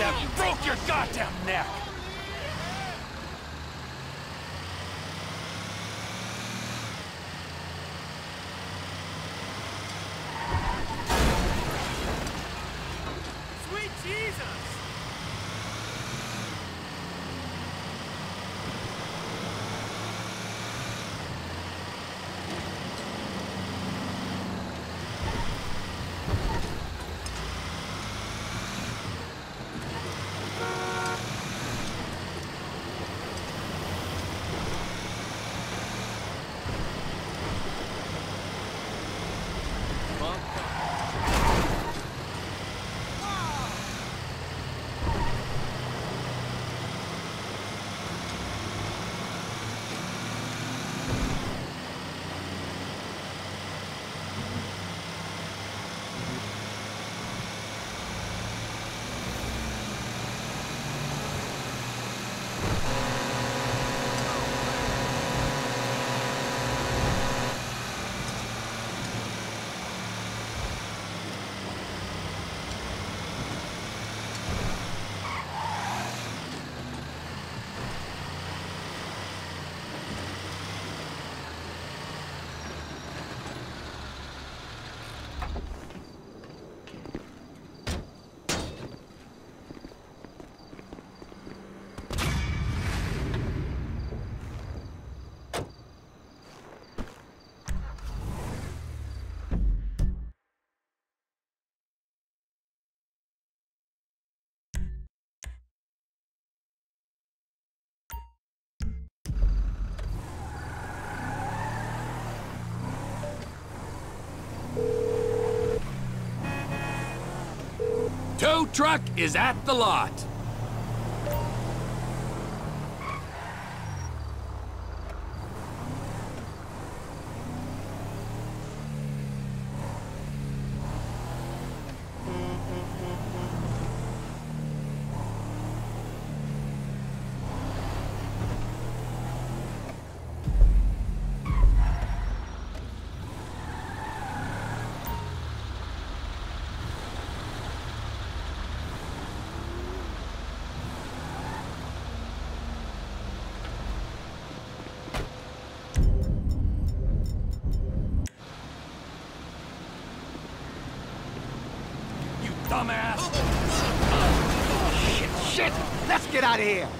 That broke your goddamn neck! Tow truck is at the lot. Get out of here!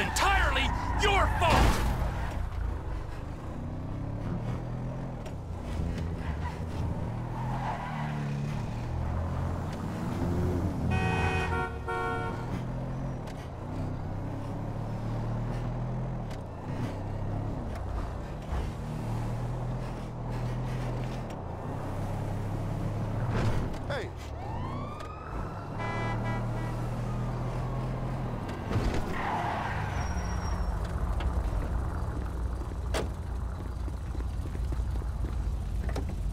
entirely your fault! way!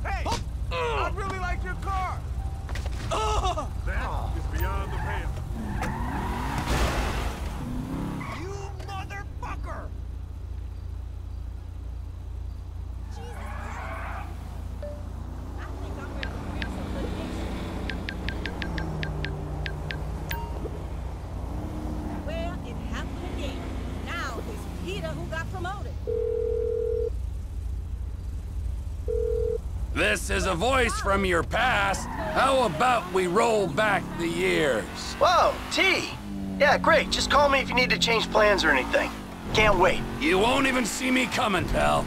Hey! I really like your car! That is beyond the pale. You motherfucker! Jesus Christ. I think I'm ready to bring some litigation. Well, it happened again. Now it's who got promoted. This is a voice from your past. How about we roll back the years? Whoa, T! Yeah, great. Just call me if you need to change plans or anything. Can't wait. You won't even see me coming, pal.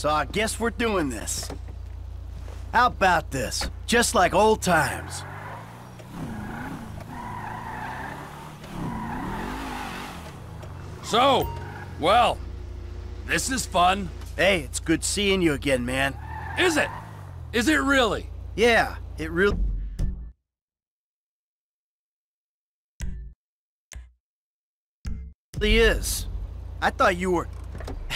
So I guess we're doing this. How about this? Just like old times. So, well, this is fun. Hey, it's good seeing you again, man. Is it? Is it really? Yeah, it really... is. I thought you were...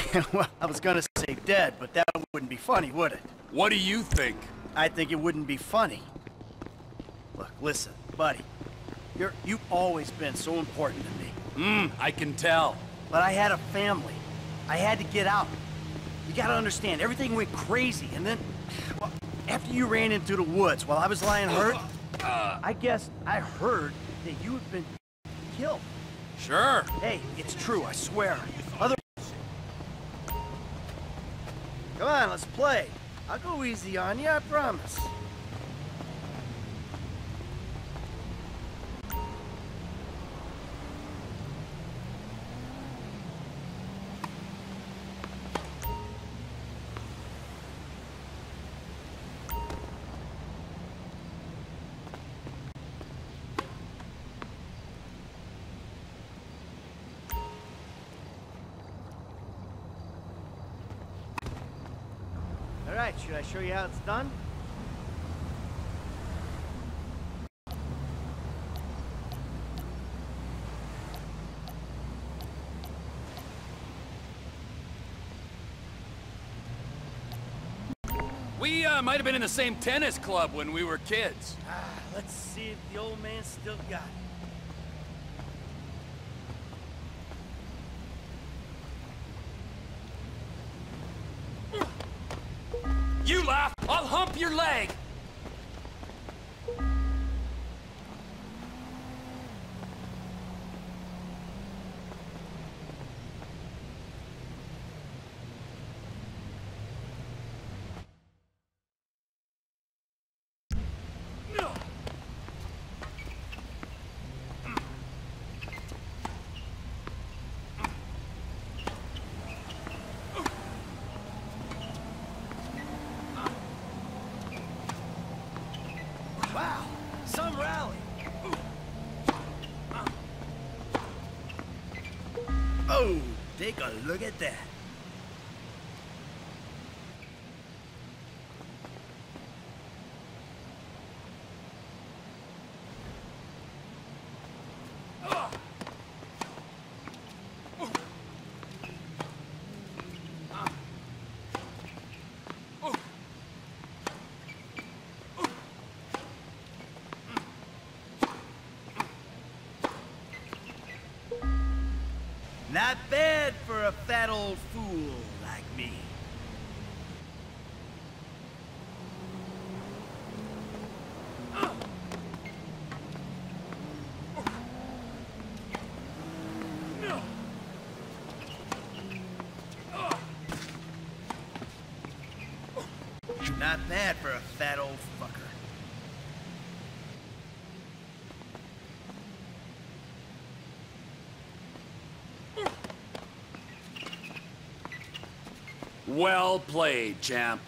well, I was gonna say dead, but that wouldn't be funny, would it? What do you think? I think it wouldn't be funny. Look, listen, buddy. You're, you've always been so important to me. Hmm, I can tell. But I had a family. I had to get out. You gotta understand, everything went crazy, and then... Well, after you ran into the woods while I was lying hurt, I guess I heard that you had been killed. Sure. Hey, it's true, I swear. Other... Come on, let's play. I'll go easy on you, I promise. Should I show you how it's done? We uh, might have been in the same tennis club when we were kids. Ah, let's see if the old man still got it. You laugh, I'll hump your leg. Take a look at that. Not bad for a fat old fool like me. Not bad for a fat old fucker. Well played, champ.